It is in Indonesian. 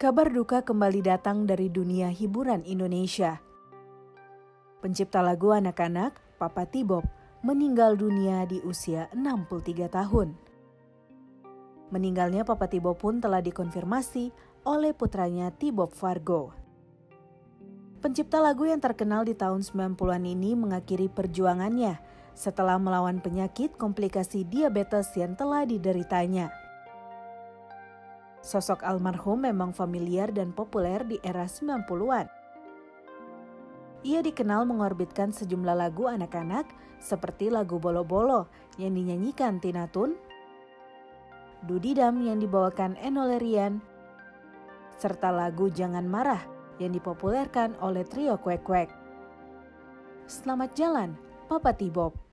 kabar duka kembali datang dari dunia hiburan Indonesia. Pencipta lagu anak-anak, Papa Tibob, meninggal dunia di usia 63 tahun. Meninggalnya Papa Tibob pun telah dikonfirmasi oleh putranya Tibob Fargo. Pencipta lagu yang terkenal di tahun 90-an ini mengakhiri perjuangannya setelah melawan penyakit komplikasi diabetes yang telah dideritanya. Sosok almarhum memang familiar dan populer di era 90-an. Ia dikenal mengorbitkan sejumlah lagu anak-anak seperti lagu Bolo-Bolo yang dinyanyikan Tina Tun, Dudidam yang dibawakan Eno Lerian, serta lagu Jangan Marah yang dipopulerkan oleh trio Kwek Kwek. Selamat jalan, Papa Tibob.